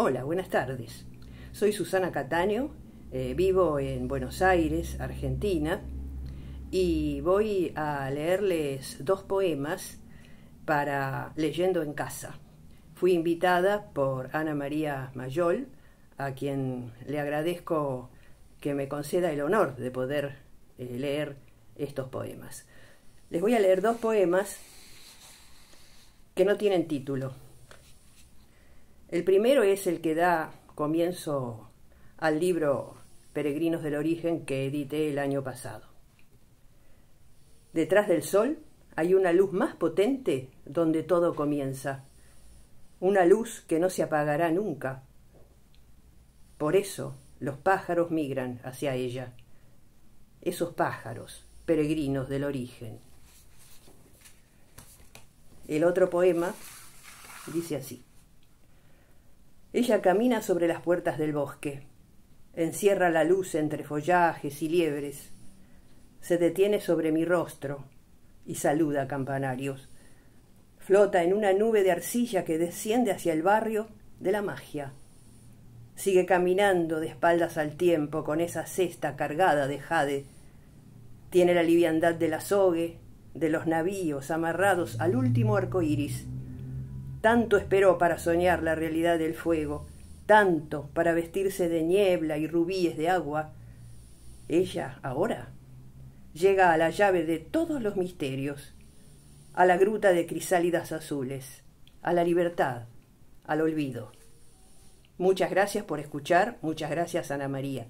Hola, buenas tardes. Soy Susana Cataño, eh, vivo en Buenos Aires, Argentina, y voy a leerles dos poemas para Leyendo en Casa. Fui invitada por Ana María Mayol, a quien le agradezco que me conceda el honor de poder eh, leer estos poemas. Les voy a leer dos poemas que no tienen título. El primero es el que da comienzo al libro Peregrinos del Origen que edité el año pasado. Detrás del sol hay una luz más potente donde todo comienza, una luz que no se apagará nunca. Por eso los pájaros migran hacia ella, esos pájaros, peregrinos del origen. El otro poema dice así. Ella camina sobre las puertas del bosque, encierra la luz entre follajes y liebres, se detiene sobre mi rostro y saluda a campanarios. Flota en una nube de arcilla que desciende hacia el barrio de la magia. Sigue caminando de espaldas al tiempo con esa cesta cargada de jade. Tiene la liviandad del azogue, de los navíos amarrados al último arco iris tanto esperó para soñar la realidad del fuego, tanto para vestirse de niebla y rubíes de agua. Ella, ahora, llega a la llave de todos los misterios, a la gruta de crisálidas azules, a la libertad, al olvido. Muchas gracias por escuchar, muchas gracias Ana María.